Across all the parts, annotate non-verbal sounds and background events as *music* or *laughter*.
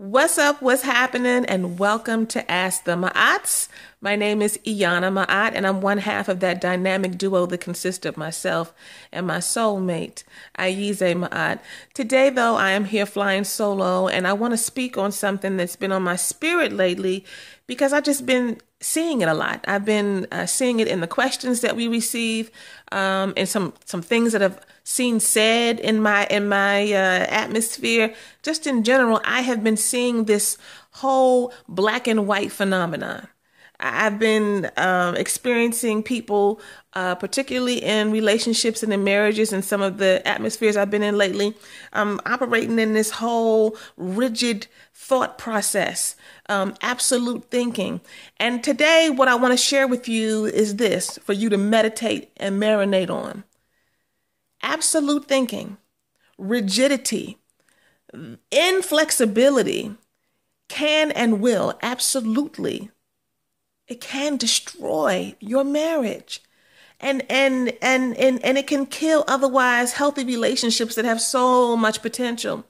What's up? What's happening? And welcome to Ask the Ma'ats. My name is Aiyana Ma'at, and I'm one half of that dynamic duo that consists of myself and my soulmate, Ayize Ma'at. Today, though, I am here flying solo, and I want to speak on something that's been on my spirit lately because I've just been seeing it a lot. I've been uh, seeing it in the questions that we receive, um, and some some things that I've seen said in my in my uh, atmosphere. Just in general, I have been seeing this whole black and white phenomenon. I've been um, experiencing people, uh, particularly in relationships and in marriages and some of the atmospheres I've been in lately, um, operating in this whole rigid thought process, um, absolute thinking. And today, what I want to share with you is this for you to meditate and marinate on absolute thinking, rigidity, inflexibility can and will absolutely it can destroy your marriage. And and and and, and it can kill otherwise healthy relationships that have so much potential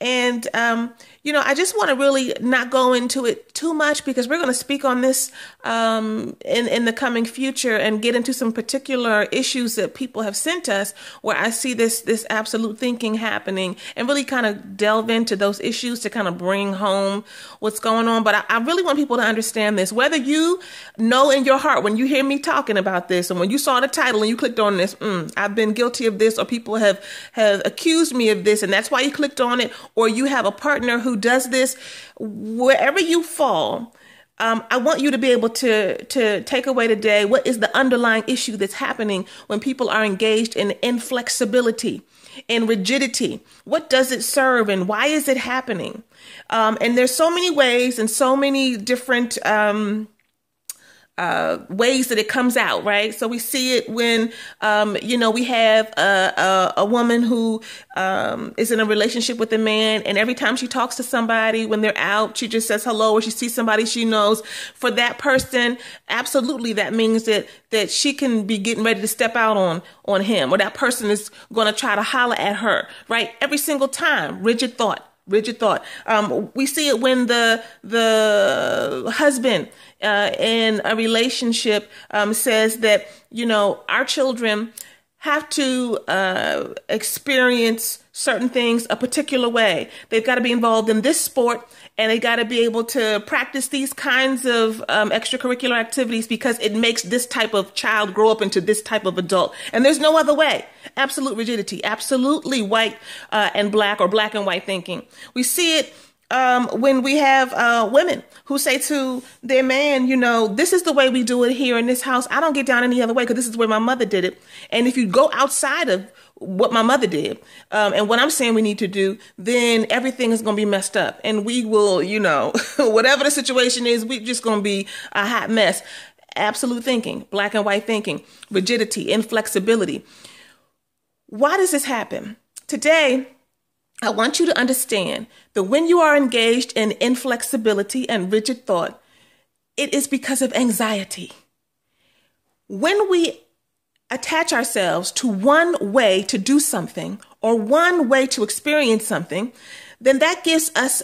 and um, you know, I just want to really not go into it too much because we're going to speak on this um, in in the coming future and get into some particular issues that people have sent us where I see this this absolute thinking happening and really kind of delve into those issues to kind of bring home what's going on. But I, I really want people to understand this. Whether you know in your heart when you hear me talking about this and when you saw the title and you clicked on this, mm, I've been guilty of this, or people have have accused me of this, and that's why you clicked on it, or you have a partner who does this, wherever you fall, um, I want you to be able to to take away today what is the underlying issue that's happening when people are engaged in inflexibility, in rigidity. What does it serve, and why is it happening? Um, and there's so many ways and so many different. Um, uh, ways that it comes out, right? So we see it when, um, you know, we have a, a, a woman who um, is in a relationship with a man, and every time she talks to somebody when they're out, she just says hello, or she sees somebody she knows. For that person, absolutely, that means that that she can be getting ready to step out on on him, or that person is going to try to holler at her, right? Every single time, rigid thought rigid thought. Um, we see it when the the husband uh, in a relationship um, says that you know our children have to uh, experience certain things a particular way. They've got to be involved in this sport and they've got to be able to practice these kinds of um, extracurricular activities because it makes this type of child grow up into this type of adult. And there's no other way. Absolute rigidity, absolutely white uh, and black or black and white thinking. We see it um, when we have uh, women who say to their man, you know, this is the way we do it here in this house. I don't get down any other way because this is where my mother did it. And if you go outside of what my mother did um, and what I'm saying we need to do, then everything is going to be messed up. And we will, you know, *laughs* whatever the situation is, we're just going to be a hot mess. Absolute thinking, black and white thinking, rigidity, inflexibility. Why does this happen? Today, I want you to understand that when you are engaged in inflexibility and rigid thought, it is because of anxiety. When we attach ourselves to one way to do something or one way to experience something, then that gives us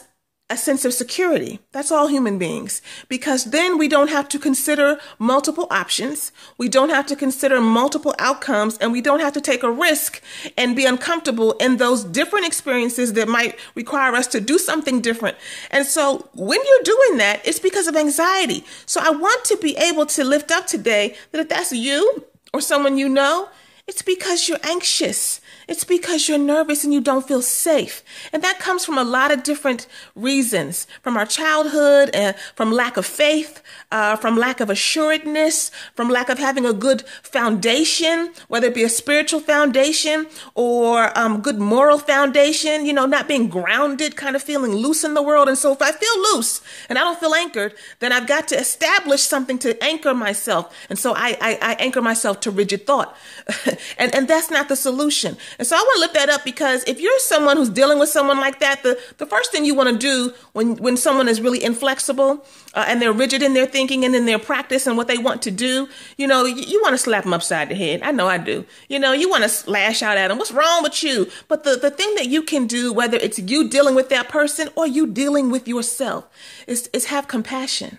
a sense of security. That's all human beings. Because then we don't have to consider multiple options. We don't have to consider multiple outcomes and we don't have to take a risk and be uncomfortable in those different experiences that might require us to do something different. And so when you're doing that, it's because of anxiety. So I want to be able to lift up today that if that's you or someone you know, it's because you're anxious. It's because you're nervous and you don't feel safe. And that comes from a lot of different reasons from our childhood and from lack of faith, uh, from lack of assuredness, from lack of having a good foundation, whether it be a spiritual foundation or um, good moral foundation, you know, not being grounded, kind of feeling loose in the world. And so if I feel loose and I don't feel anchored, then I've got to establish something to anchor myself. And so I, I, I anchor myself to rigid thought. *laughs* And and that's not the solution. And so I want to lift that up because if you're someone who's dealing with someone like that, the, the first thing you want to do when, when someone is really inflexible uh, and they're rigid in their thinking and in their practice and what they want to do, you know, you, you want to slap them upside the head. I know I do. You know, you want to lash out at them. What's wrong with you? But the, the thing that you can do, whether it's you dealing with that person or you dealing with yourself, is, is have compassion.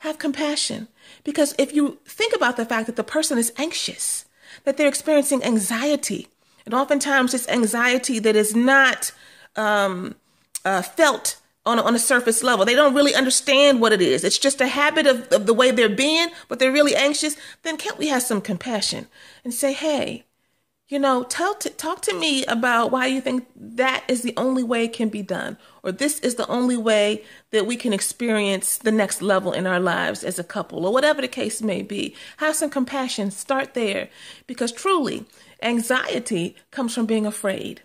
Have compassion. Because if you think about the fact that the person is anxious, that they're experiencing anxiety, and oftentimes it's anxiety that is not um, uh, felt on a, on a surface level. They don't really understand what it is. It's just a habit of, of the way they're being, but they're really anxious. Then can't we have some compassion and say, hey, you know, tell t- talk to me about why you think that is the only way it can be done, or this is the only way that we can experience the next level in our lives as a couple, or whatever the case may be. Have some compassion. Start there, because truly, anxiety comes from being afraid.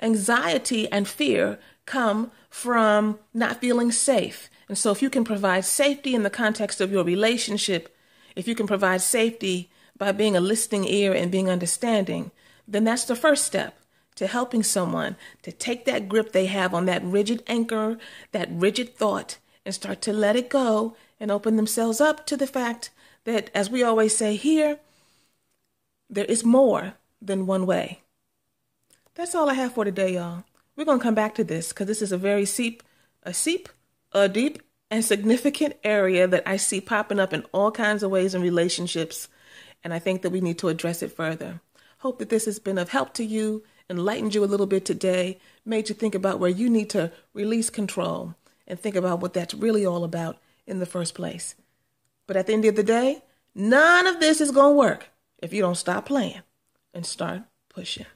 Anxiety and fear come from not feeling safe. And so, if you can provide safety in the context of your relationship, if you can provide safety by being a listening ear and being understanding, then that's the first step to helping someone to take that grip they have on that rigid anchor, that rigid thought, and start to let it go and open themselves up to the fact that, as we always say here, there is more than one way. That's all I have for today, y'all. We're going to come back to this because this is a very seep, a seep, a deep and significant area that I see popping up in all kinds of ways in relationships and I think that we need to address it further. Hope that this has been of help to you, enlightened you a little bit today, made you think about where you need to release control and think about what that's really all about in the first place. But at the end of the day, none of this is going to work if you don't stop playing and start pushing.